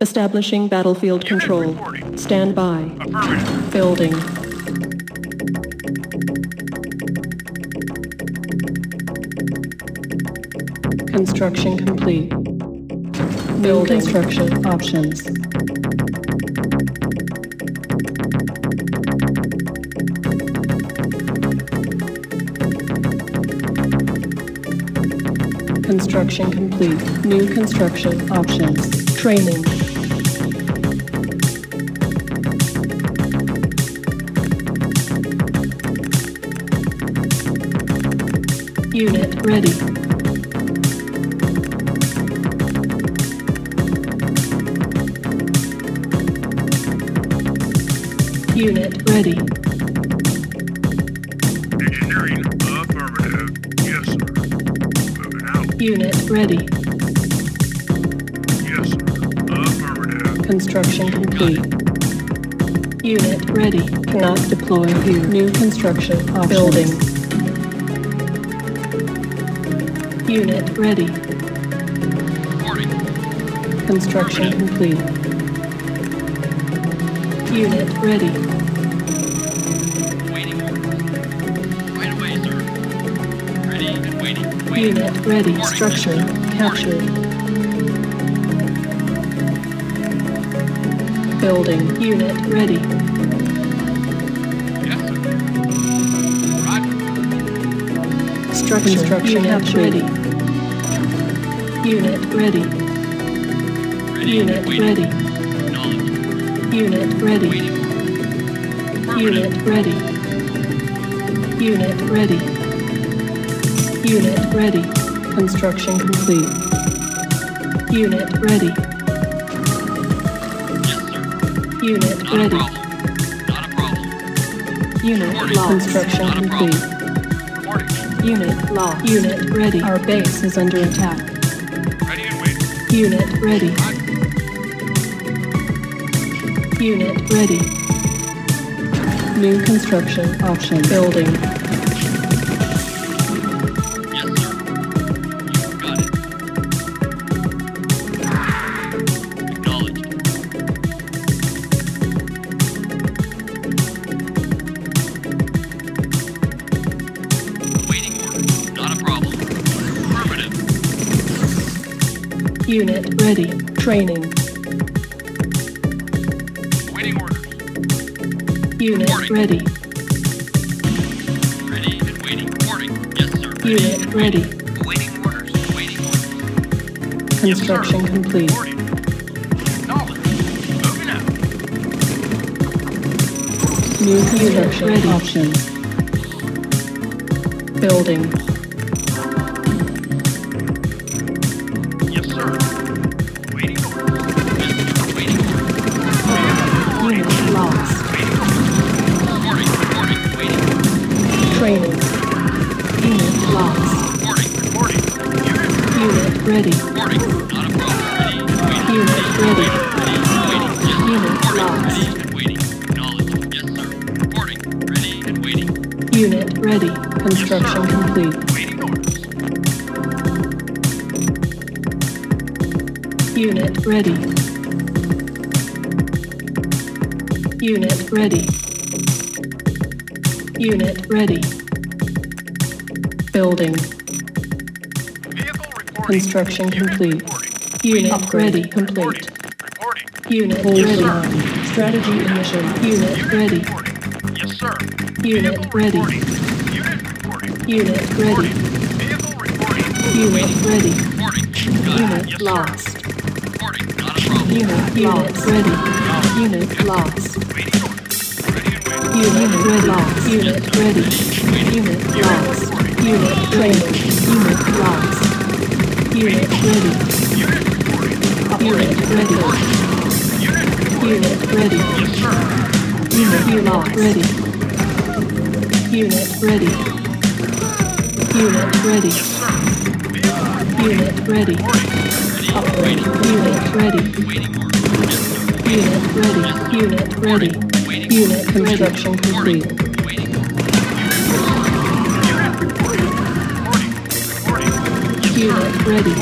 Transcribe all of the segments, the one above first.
Establishing battlefield Unit control. reporting. Stand by. Affirmative. Building. Construction complete. New construction options. Construction complete. New construction options. Training. Unit ready. Unit ready. Engineering. Affirmative. Yes, sir. Moving out. Unit ready. Yes, sir. Affirmative. Construction complete. Unit ready. Cannot deploy here. New construction options. Building. Unit ready. Reporting. Construction complete. Unit ready. Waiting orders. Right away, sir. Ready and waiting. Waiting. Unit ready. Structure captured. Building. Unit ready. Yes, sir. Roger. Structure construction ready. Unit ready. Ready Unit waiting. ready. Acknowledged. Unit ready. Waiting. Unit ready. Unit ready. Unit ready. Construction complete. Unit ready. Yes, sir. Unit Not ready. problem. Not a problem. Unit Reporting. lost. Construction Not a complete. Reporting. Unit lost. Unit ready. Our base is under attack. Unit ready. Unit ready. New construction option. Building. Unit ready. Training. Waiting orders. Unit Reporting. ready. Ready and waiting. Reporting. Yes, sir. Ready Unit and ready. waiting. Waiting orders. Waiting orders. Construction complete. Reporting. Acknowledged. Moving out. New construction options. Building. Construction complete. Unit ready. Unit ready. Unit ready. Building. Construction complete. Unit ready. Complete. Reporting. Unit Yes, ready. sir. Strategy initial. Unit Unit ready. reporting. Yes, sir. Unit Vehicle ready. reporting. Unit ready. Unit ready. Unit lost. Unit lost. Ready. Unit lost. Unit ready. Unit ready. Unit lost. Unit training. Unit lost. Unit ready. Unit ready. Unit ready. Unit lost. Ready. Unit ready. Unit ready. Unit ready. Unit ready. Unit ready. Unit ready. Unit construction complete. Unit ready.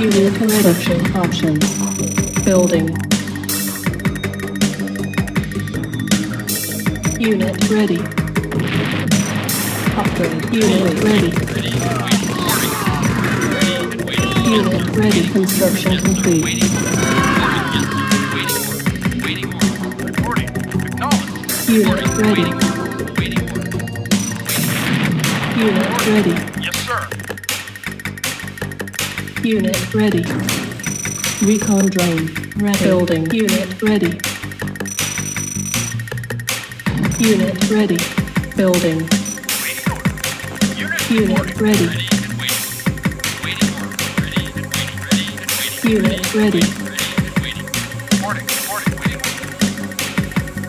Unit construction options. Building. Unit ready. Upgrade. Unit ready. Ready and waiting. Reporting. Ready and. Unit ready. Construction complete. Waiting order. Reporting. Yes, sir. Waiting order. Waiting order. Reporting. Acknowledged. Unit ready. Waiting order. Waiting order. Unit ready. Yes, sir. Unit ready. Recon drone. Ready. Building. Unit ready. Unit ready. Building. Unit ready. Unit ready.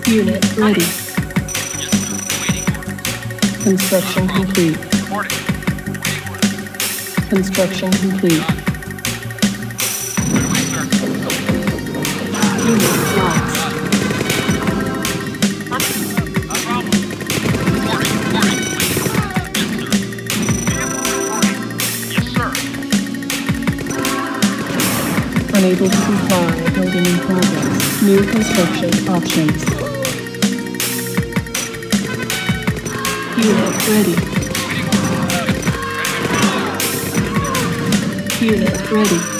Unit ready. Construction complete. Construction complete. Unable to comply. Building in progress. New construction options. Unit ready. Unit ready.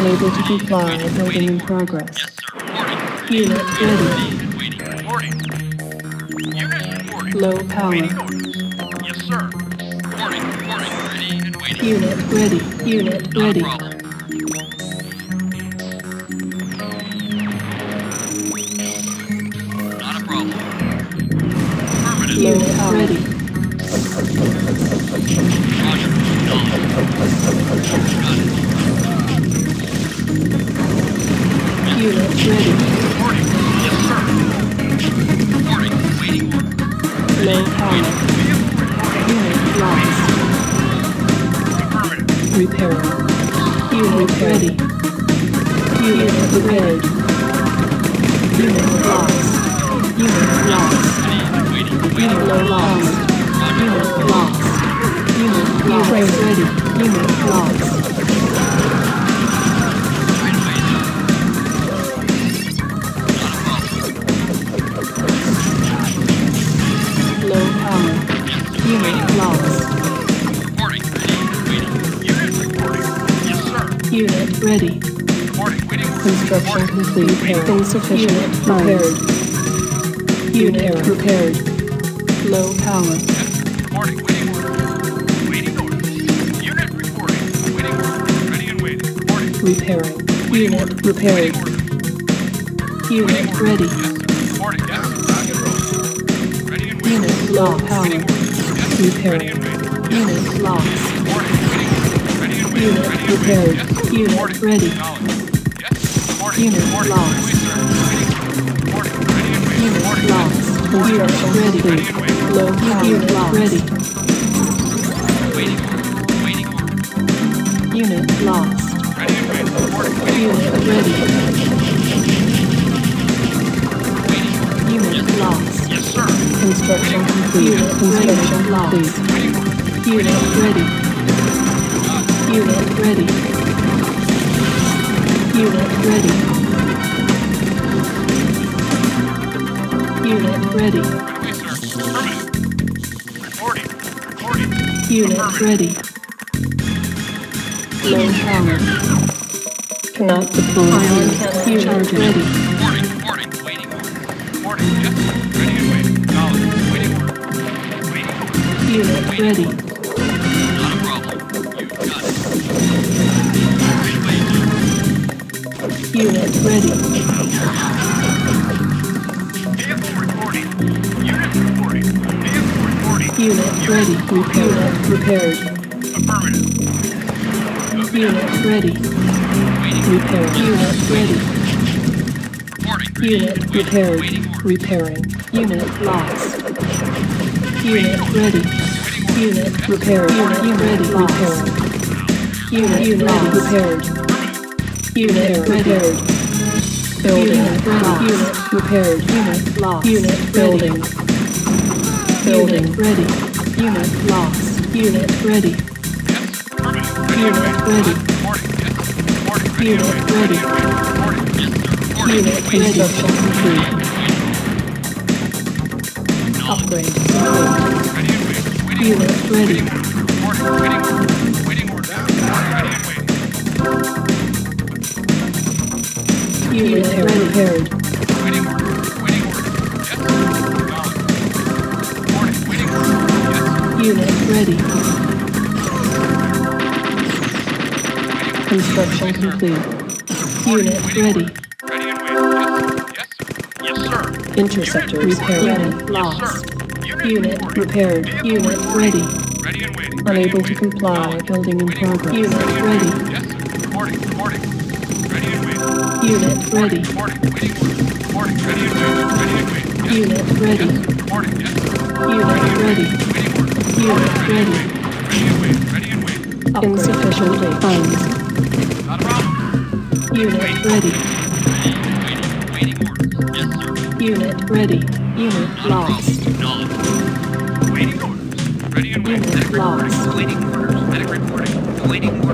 Unable to comply. Building in progress. Yes. Unit Ready. Unit. Low power. Yes, sir. Ready and waiting. Unit ready. Unit Not ready. problem. Not a problem. Affirmative. Unit ready. Unit ready. Reporting. Yes, sir. Reporting. Waiting order. Low power. Unit lost. Affirmative. Repairing. Unit ready. Unit repaired. Unit lost. Unit lost. Ready and waiting. Unit lost. Unit lost. Unit lost. ready. Unit lost. Ready. Waiting. Construction complete. Insufficient. Unit repaired. Unit repaired. Low power. Reporting. Waiting orders. Waiting orders. Unit reporting. Waiting orders. Ready and waiting. Reporting. Repairing. Unit repaired. Waiting orders. Unit ready. Yes. Reporting. Yes. Rock and roll. Ready and waiting. Unit low power. Waiting orders. Yes. Ready Repairing. and waiting. Unit lost. Reporting. Unit. Unit ready. Unit lost. Unit lost. Ready. Unit ready. Unit lost. Unit lost. Yes, sir. Construction complete. Construction complete. Unit ready. Unit ready. Unit ready. Unit ready. Right sir. Affirmative. Reporting. Reporting. Unit ready. Low power. Cannot deploy. Unit. unit Charging. ready. Reporting. Reporting. Waiting order. Reporting. Yes. Ready and waiting. Acknowledged. Waiting order. Waiting order. Unit ready. Unit ready. Vehicle reporting. Unit reporting. Vehicle reporting. Unit ready. Repaired. Repaired. Affirmative. Unit ready. Repaired. Unit ready. Reporting. Ready. Unit. Repaired. Repairing. Unit lost. Unit ready. Unit Repaired. Unit ready. Repaired. Unit lost. repaired. Unit ready. Repaired. Building. Unit ready. Unit Repaired. Unit lost. Unit building. Building. Ready. Unit lost. Unit ready. Unit ready. Reporting. Yes. Reporting. Ready and Unit ready. and waiting. Reporting. Yes, sir. Reporting. Unit ready. Construction complete. Upgrade. complete. Ready and waiting. Waiting Unit ready. Unit Repaired. ready. Repaired. Waiting. Unit ready. Construction complete. Unit Waiting ready. order. Ready and waiting. Yes. Yes. Interceptor repaired. Unit Yes, lost. sir. Unit. Repaired. Unit ready. Ready. Unable to comply. Building in progress. Unit Ready Unit ready. Reporting. Waiting order. Reporting. Ready and waiting. Ready and waiting. Yes. Unit ready. Yes. Reporting. Yes. Unit ready. Waiting order. Unit ready. Ready and waiting. Ready and waiting. Upgrade Insufficient funds. Not a problem. Unit ready. Waiting. Waiting orders. Yes, sir. Unit ready. Unit Not lost. Acknowledged. Waiting orders. Ready and waiting. Unit lost. Awaiting orders. Medic reporting. Awaiting orders.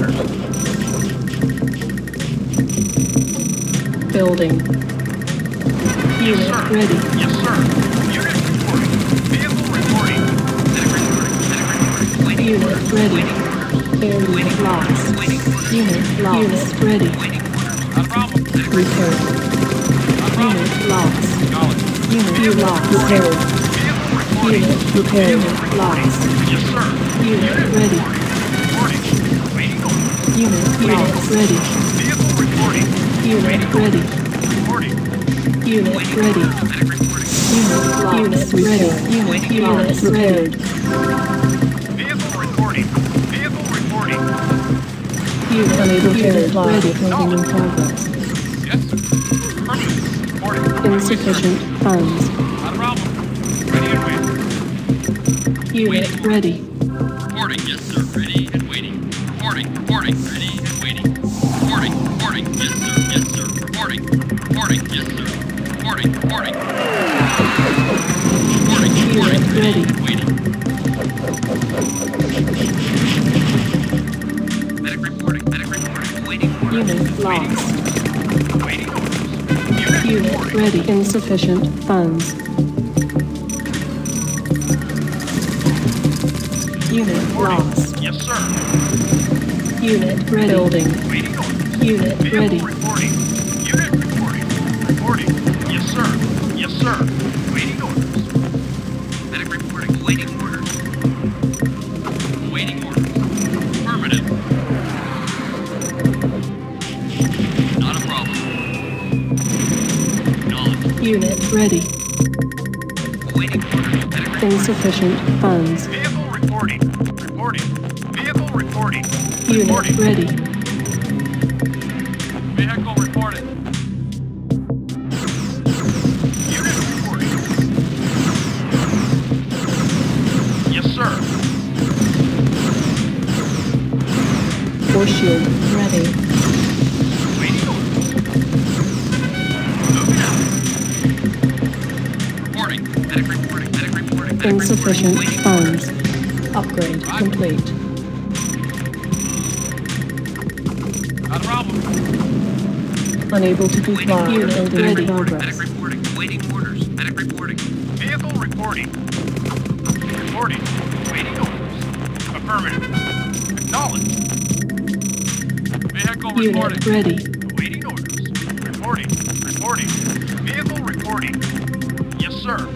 Building. Unit sir. ready. Yes, sir. Unit reporting. Vehicle reporting. Medic reporting. Reporting. Unit ready. Unit lost. Unit lost. Unit ready. A problem. Repaired. Not a problem. Unit lost. Unit lost. Repaired. Unit Repaired. Lost. Yes, sir. Unit ready. Reporting. Waiting order. Unit lost. Ready. Vehicle reporting. Unit ready. Reporting. Unit ready. Unit. Unit ready. Unit unit ready. Vehicle reporting. Vehicle reporting. Unit Unable to unit comply. ready. Building in progress. Yes. Affirmative. Reporting. Insufficient funds. Not a problem. Ready and waiting. Unit ready. Ready. waiting. Medic reporting. Medic reporting. Waiting. Unit lost. Waiting. Unit Unit reporting. ready. Insufficient funds. Unit lost. Yes, sir. Unit ready. Building. Waiting. Unit ready. Ready. Waiting. Insufficient funds. Vehicle reporting. Reporting. Vehicle reporting. Unit Reporting. ready. Vehicle reporting. Unit reporting. Yes, sir. Force shield ready. Insufficient funds. Upgrade complete. Not a problem. Unable to comply. Waiting. Building Medic in reporting. Medic reporting. Waiting orders. Medic reporting. Vehicle reporting. Reporting. Waiting orders. Affirmative. Acknowledged. Vehicle reporting. Ready. Awaiting orders. Reporting. Reporting. Vehicle reporting. Yes, sir.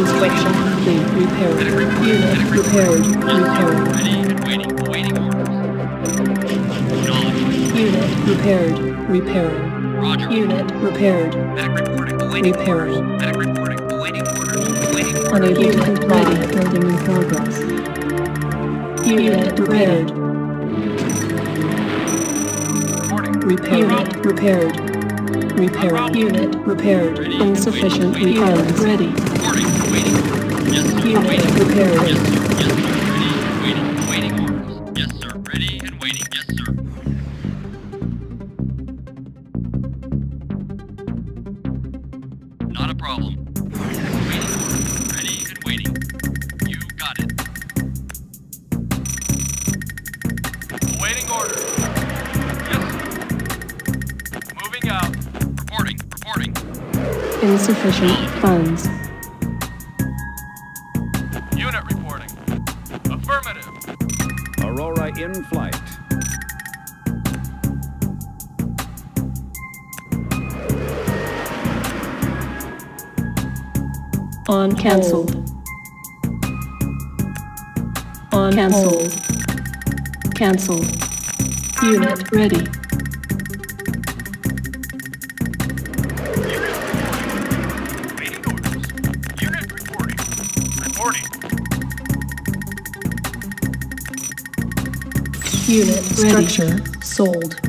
Inspection. Repaired. Medic. Unit repaired. Repaired. Unit repaired. Repairing. Roger. Unit repaired. Medic reporting. Awaiting Repairing. orders. Medic reporting. Awaiting orders. Awaiting orders. Unable to Unit comply. ready. Building in progress. Unit repaired. Reporting. Repaired. Repaired. Repaired. Unit repaired. Insufficient funds. ready. Waiting. Yes, sir. Unit Waiting. repaired. Yes, sir. Yes, sir. Ready waiting. Waiting orders. Yes, sir. Ready and waiting. Yes, sir. Not a problem. Waiting. Ready and waiting. You got it. Awaiting orders. Yes. Moving out. Reporting. Reporting. Insufficient funds. In flight. On Cancelled. On Cancelled. hold. Cancelled. Unit ready. Unit ready. Structure. Sold.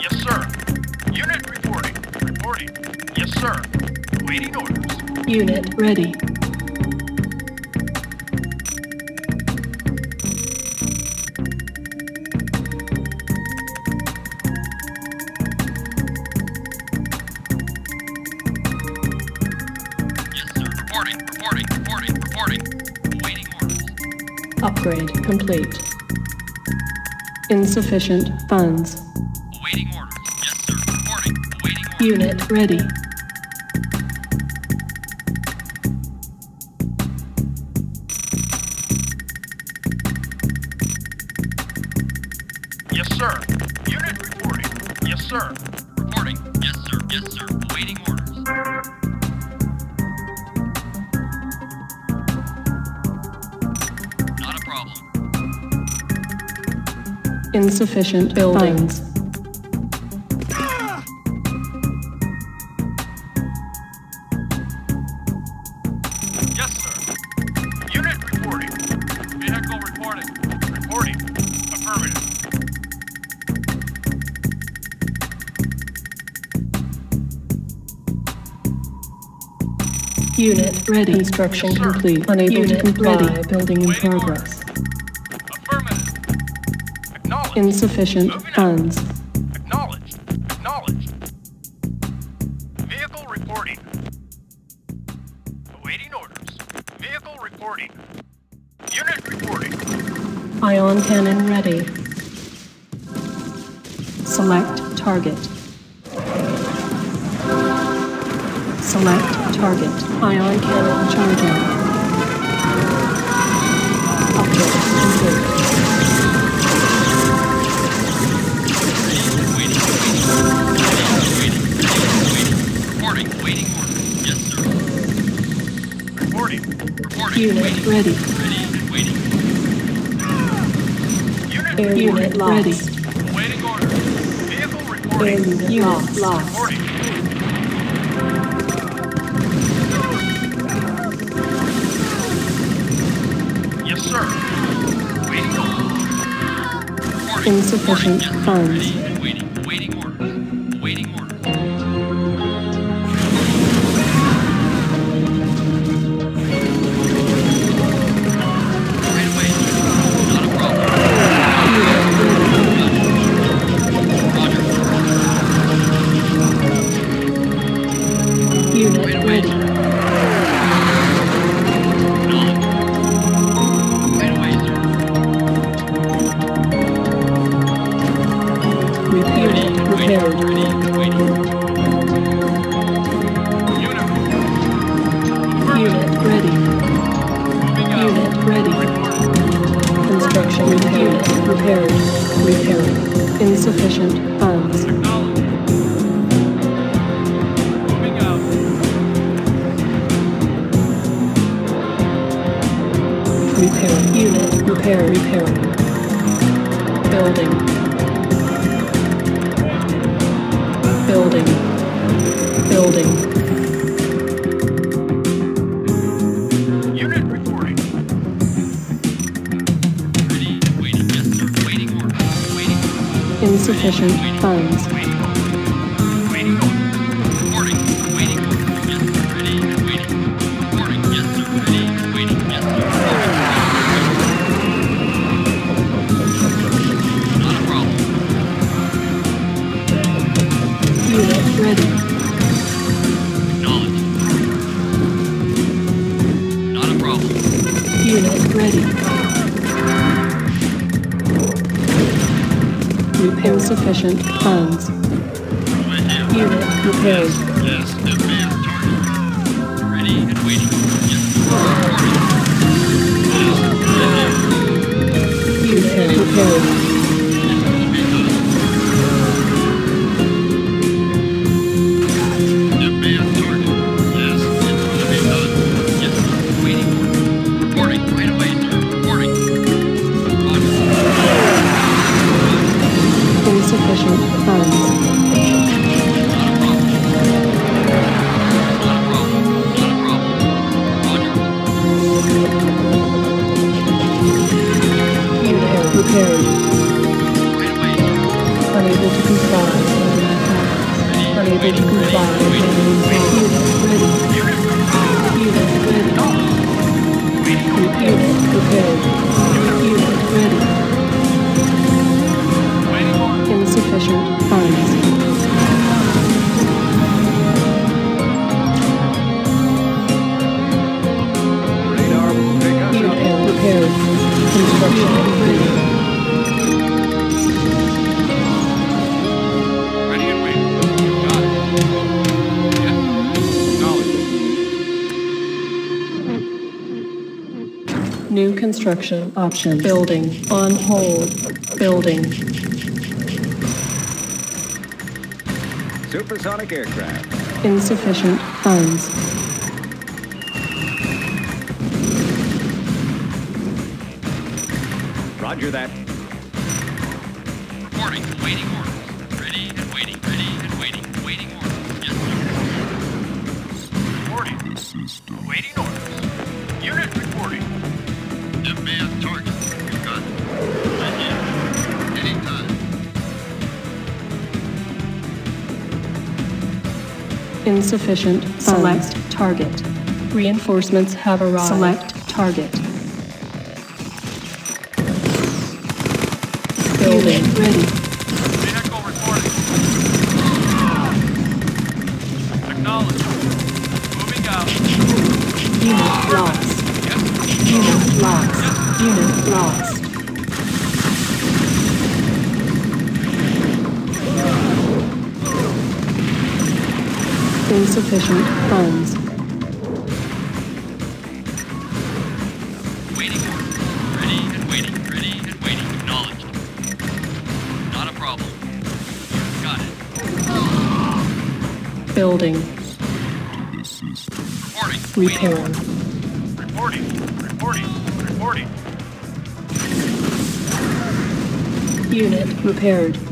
Yes, sir. Unit reporting. Reporting. Yes, sir. Waiting orders. Unit ready. Complete. Insufficient funds. Awaiting orders. Yes, sir. Reporting. Awaiting orders. Unit ready. Yes, sir. Unit reporting. Yes, sir. Reporting. Yes, sir. Yes, sir. Awaiting orders. Insufficient buildings. Yes, sir. Unit reporting. Vehicle reporting. Reporting. Affirmative. Unit ready. Construction Yes, complete. Unable Unit to comply. ready. Building in Waiting progress. Insufficient funds. Reporting. Reporting. Unit waiting. ready. Ready and waiting. Unit, Air unit lost. ready. Order. Vehicle reporting. Air unit, lost. lost. Reporting. Yes, sir. Waiting order. Insufficient funds. Unit, repair, repair. Building. Building. Building. Unit reporting. Insufficient funds. insufficient funds. Unit prepared. insufficient funds. prepared. Unable to comply. Unable to comply. Unable to comply. construction option. Building. On hold. Building. Supersonic aircraft. Insufficient funds. Roger that. Warning. Waiting orders. Ready and waiting. Ready and waiting. Waiting orders. Yes, sir. Warning. Waiting orders. Unit Insufficient. Funds. Select target. Reinforcements have arrived. Select target. Building ready. insufficient funds. Building. Reporting. Repair. Reporting. Reporting. Reporting. Unit repaired.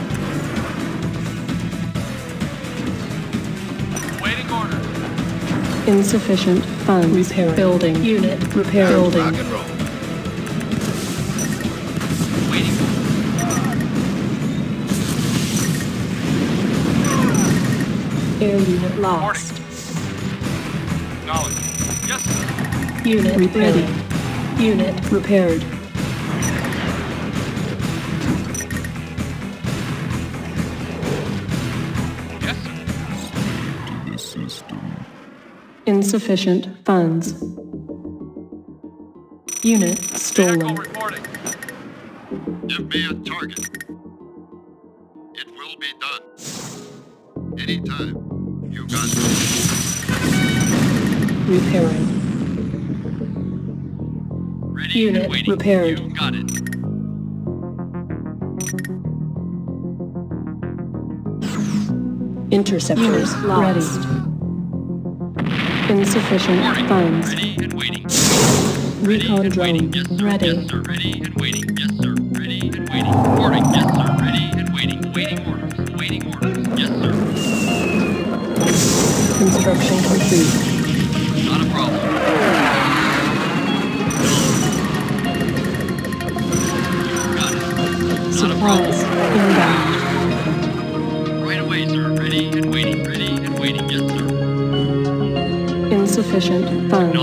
Insufficient funds. Repair. Building. Unit. Repair. Building. Rock and roll. Waiting. Air unit lost. Knowledge. Yes, sir. Unit ready. Unit repaired. Insufficient funds. Unit stolen. reporting. Give me a target. It will be done. Anytime. You got it. Repairing. Ready Unit waiting. repaired. You got it. Interceptors ready. Insufficient Reporting. funds. Ready and waiting. Ready Recon and waiting. drone Yes, sir. ready. Yes, sir. Ready and waiting. Yes, sir. Ready and waiting. Reporting. Yes, sir. Ready and waiting. Waiting orders. Waiting orders. Yes, sir. Construction complete. Not a problem. Got it. Not a problem. Supplies inbound. Right away, sir. Ready and waiting. Ready and waiting. Yes, sir. Insufficient funds.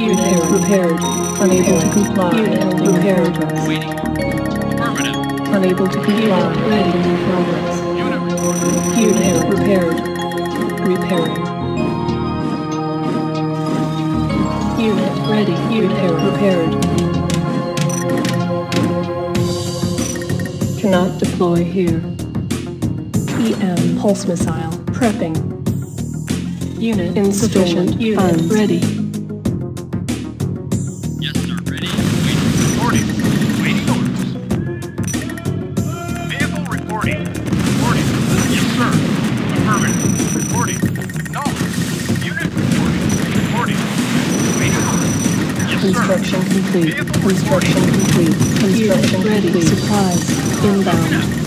Unit repaired. Unable to comply. Unit repaired. Waiting. Affirmative. Unable to comply. Ready in progress. Unit reporting. Unit repaired. Repairing. Unit ready. Unit repaired. Cannot deploy here. EM pulse missile prepping. Unit insufficient. Unit ready. Yes, sir. Ready waiting. Reporting. Waiting orders. Vehicle reporting. Reporting. Yes, sir. Affirmative. Reporting. Knowledge. Unit reporting. Reporting. Waiting orders. Yes, sir. Construction complete. Vehicle Construction complete. Construction complete. Supplies inbound.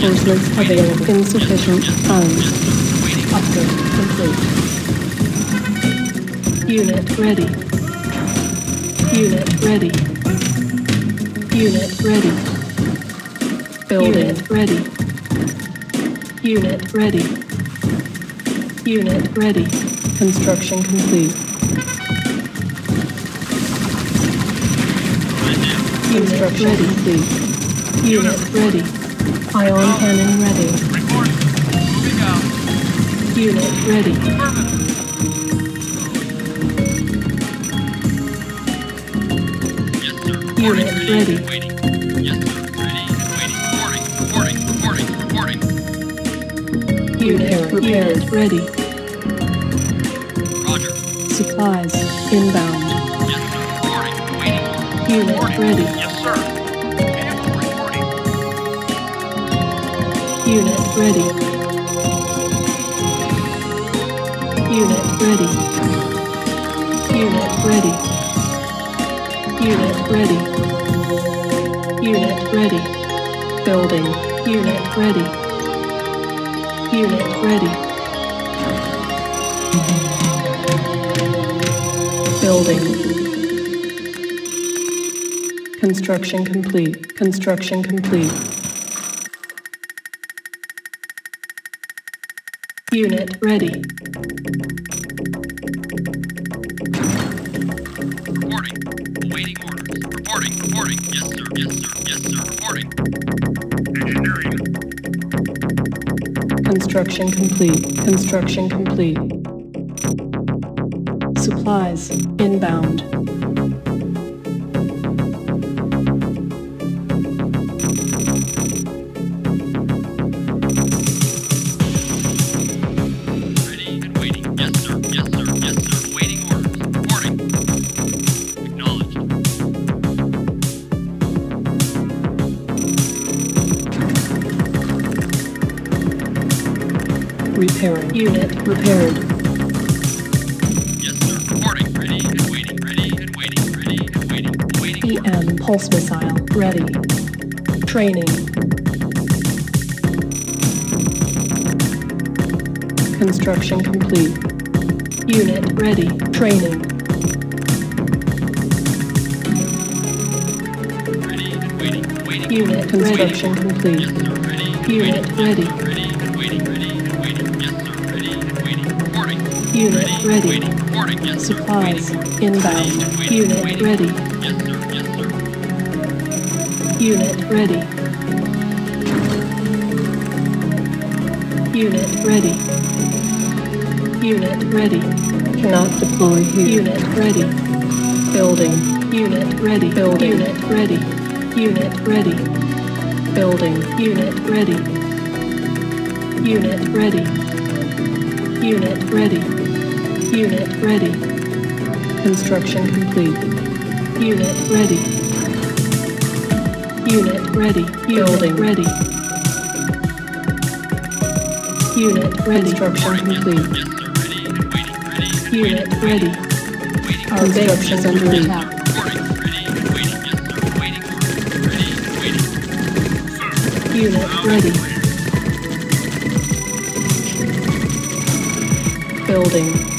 Reinforcements available. Insufficient funds. Upgrade complete. Unit ready. Unit ready. Unit ready. Building Unit ready. Unit ready. Unit ready. Construction complete. Construction complete. Unit ready. Ion cannon ready. Moving out. Unit ready. Unit ready. ready. Unit repaired. Ready. Roger. Supplies inbound. Yes, sir. Waiting. Unit ready. Yes, Unit ready. Unit ready. Unit ready. Unit ready. Unit ready. Building. Unit ready. Unit ready. Building. Construction complete. Construction complete. Unit ready. Reporting. Waiting orders. Reporting. Reporting. Yes, sir. Yes, sir. Yes, sir. Reporting. Engineering. Construction complete. Construction complete. Supplies inbound. repaired. Unit repaired. Yes, sir. Reporting. Ready and waiting. Ready and waiting. Ready and waiting. Waiting. EM pulse missile. Ready. Training. Construction complete. Unit ready. Training. Ready and waiting. Waiting. Unit construction ready. complete. Yes, sir. Ready. Unit waiting. ready. Unit Ready. and ready. Waiting. Yes. Supplies Waiting. inbound. Waiting. Unit Waiting. ready. Yes, sir. Yes, sir. Unit ready. Unit ready. Unit ready. Cannot deploy here. Unit ready. Building. Unit ready. Building. Unit ready. Unit ready. Building. Unit ready. Unit ready. Unit ready. Unit ready. Construction complete. Unit ready. Unit ready. Building ready. Unit ready. Construction complete. Yes, sir. Ready and waiting. Ready and Unit ready. Our base is under attack. Reporting. Ready and waiting. Yes, sir. Waiting. Ready and waiting. Unit ready. Building.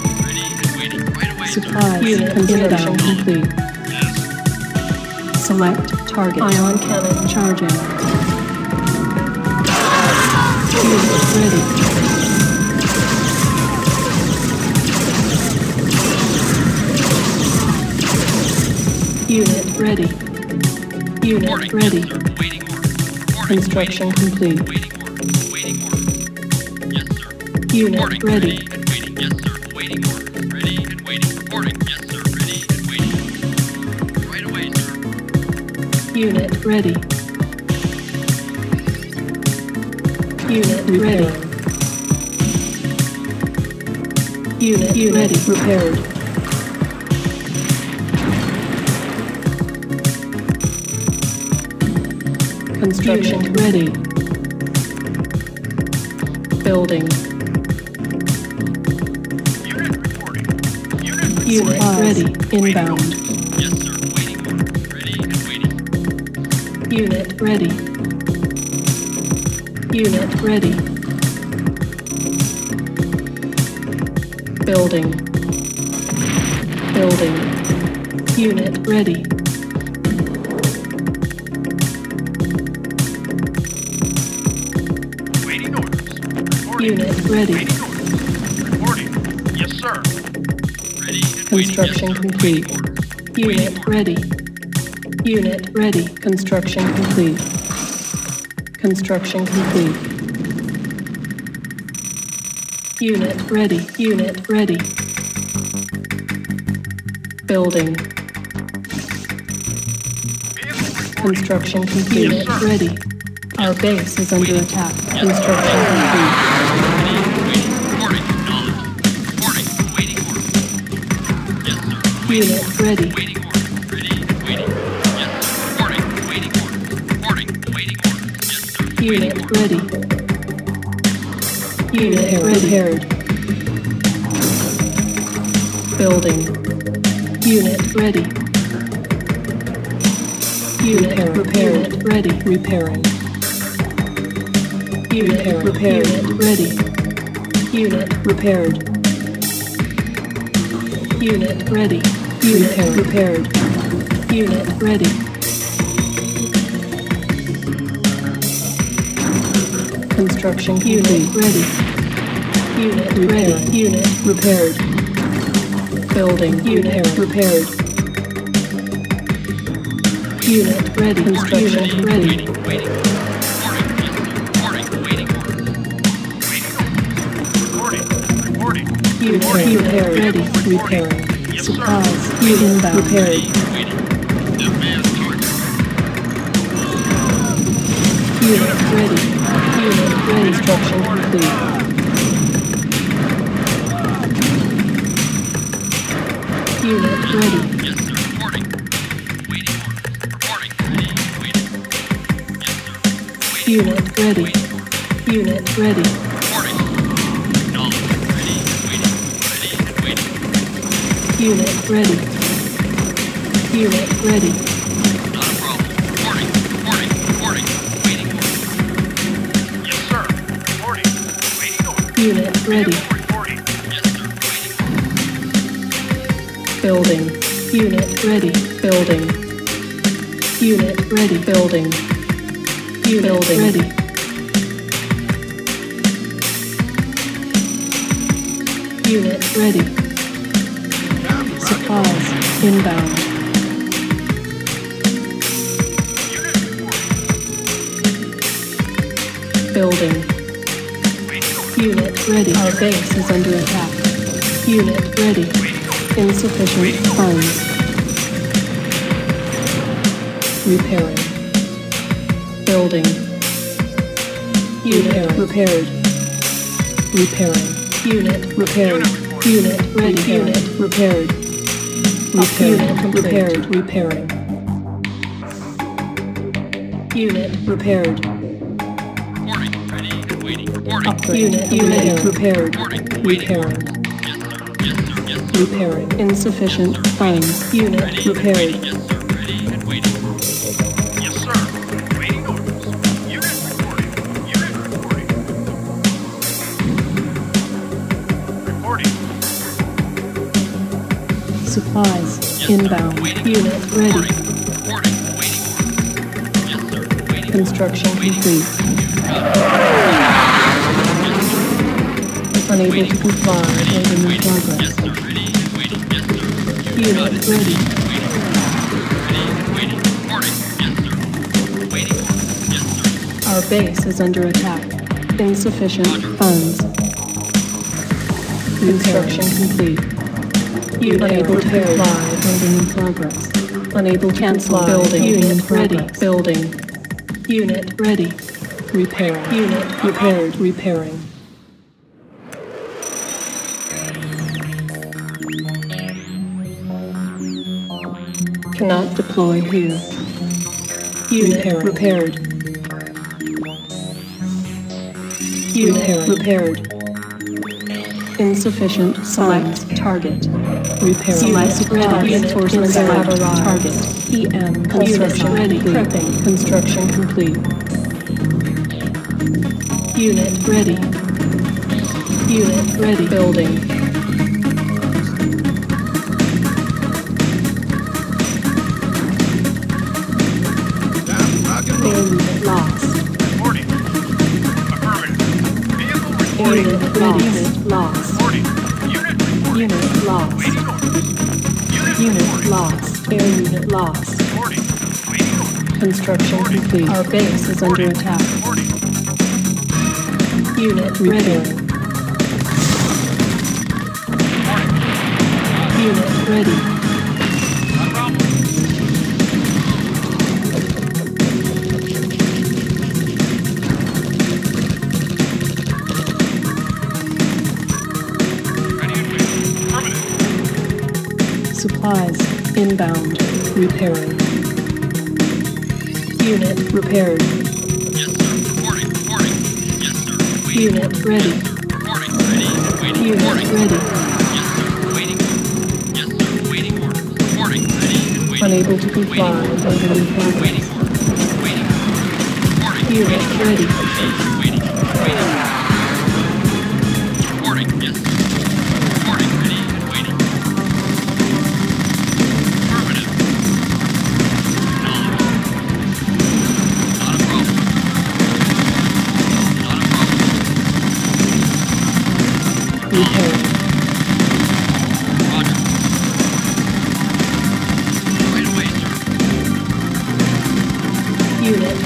Supplies. Construction complete. Select target. Ion cannon charging. Unit ready. Unit ready. Unit ready. Yes, sir. Waiting order. Reporting. Construction Waiting complete. Waiting order. Waiting order. Yes, sir. Unit ready. Ready. Unit ready. Unit ready. prepared. Construction ready. Building. Unit reporting. Unit Unit ready. Inbound. Unit ready. Unit ready. Building. Building. Unit ready. waiting orders. Reporting. Unit ready. Waiting orders. Reporting. Yes, sir. Ready. Construction yes, complete. Unit ready. Unit ready. Construction complete. Construction complete. Unit ready. Unit ready. Building. Construction complete. Unit ready. Our base is under attack. Construction complete. Unit Ready Unit ready. Unit repaired. Building. Unit ready. Unit repaired. Unit ready. Repairing. Unit repaired. Unit ready. Unit repaired. Unit ready. Unit repaired. Unit ready. Construction complete. ready. Unit ready. Unit repaired. Building. Unit repaired. repaired. Unit ready. Construction Ready. ready. Waiting. Waiting. Reporting. Yes, sir. Reporting. Waiting order. Waiting orders. Reporting. Reporting. Unit repaired. Ready. Repairing. Yes. Supplies. Inbound. Repaired. Ready and waiting. Demand target. Unit ready. Unit ready. Construction complete. Unit ready. Unit ready. Unit ready. Reporting. Ready. Unit ready. Unit ready. Ready. Building. Unit ready. Building. Unit ready. Building. Unit ready. Unit ready. Supplies inbound. Building. Unit ready. Our base is under attack. Unit ready. Insufficient funds. Repairing. Building. Unit repaired. Repairing. Unit repaired. Unit ready. Unit repaired. Repaired. Repaired. Repairing. Unit repaired. Reporting. Upgrade. Unit, unit repaired. Repairing. Insufficient funds. Unit Ready and repaired. waiting. Yes, sir. Ready and waiting. Yes, sir. Waiting orders. Unit reporting. Unit reporting. Reporting. Supplies Yes, inbound. Waiting. Unit ready. Reporting. Reporting. Waiting. Yes, sir. Waiting. Construction Waiting. complete. Unable to comply. Building in Waiting. progress. Yes, sir. Ready waiting. Yes, sir. You Unit it. ready. Waiting. Ready and waiting. Reporting. Yes, sir. Waiting. Yes, sir. Our base is under attack. Insufficient funds. Construction complete. Unit unable to comply. Building in progress. Unable to cancel building. Unit ready. Building. Unit ready. Repair. Unit repaired. Repairing. Cannot deploy here. Unit repaired. Unit repaired. Insufficient. Select target. Repair. Select ready. Reinforcements have arrived. Target. EM. Construction ready. Prepping. Construction complete. Unit ready. Unit ready. Building. Unit lost. Unit Unit lost. Air unit lost. Construction complete. Our base is under attack. Unit ready. Unit ready. Inbound. Repairing. Unit repaired. Yes, sir. Reporting. Reporting. Yes, sir. Waiting. Unit ready. Reporting. Ready waiting. Unit Reporting. ready. Ready. Unable to comply. Waiting. Building in. Waiting order. Waiting. Reporting. Unit Waiting. ready.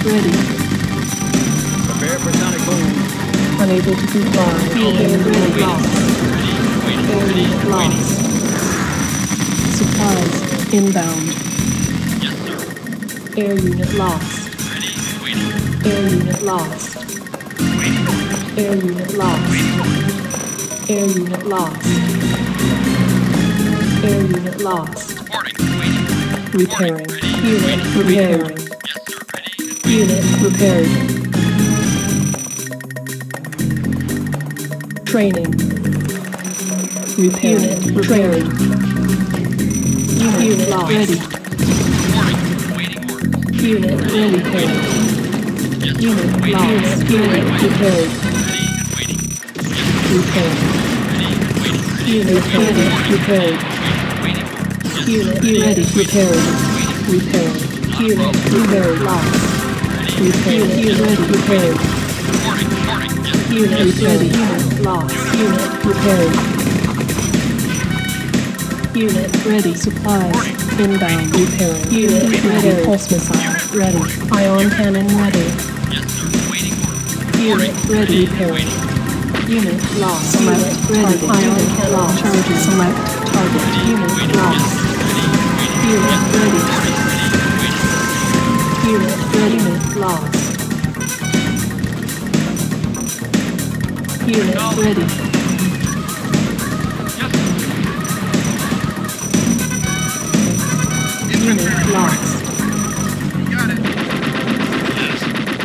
Ready. Prepare for sonic boom. Unable to comply. Building in progress. Waiting. Air unit waiting. lost. Supplies inbound. Yes, sir. Air unit lost. Ready waiting. Air unit lost. Waiting. Air unit lost. Waiting. Air unit lost. Air unit lost. Repairing. Unit repairing. Unit repaired. Training. Repair. Unit repaired. Unit ready. Reporting. Waiting orders. Unit ready. Repaired. Yes. Unit Waiting. lost. Unit repaired. Ready waiting. Yes, Repaired. Unit ready. Repaired. Unit Unit ready. repaired. Repaired. Unit Repaired. lost. Unit. Repaired. Unit lost. Unit Repaired. unit ready. Supplies inbound. Repaired. Unit ready. Pulse missile ready. Ion cannon ready. Unit ready. Repaired. Unit lost. Select ready. Ion cannon charges. Select target. Unit lost. Unit ready. Unit. Unit lost. Unit ready. Unit lost. Got it.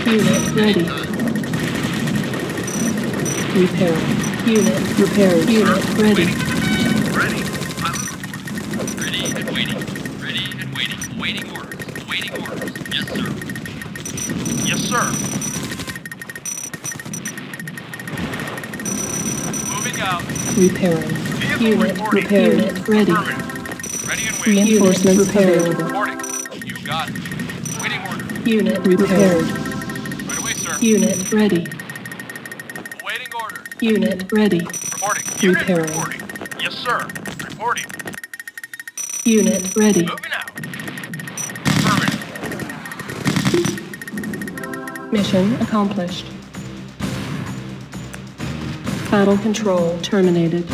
Unit ready. Repaired. Unit Repaired. unit. Ready. Pilot report. Ready and waiting. Ready and waiting. Waiting orders. Waiting orders. Yes, sir. Yes, sir. Moving out. Repairing. Vehicle Unit repaired. Unit ready. Ready and waiting. Reinforcements. Reporting. You got it. Waiting order. Unit Repaired. Right away, sir. Unit ready. Waiting order. Unit ready. Reporting. Unit Repairing. reporting. Yes, sir. Reporting. Unit ready. Moving out. Affirmative. Mission accomplished. Battle control terminated.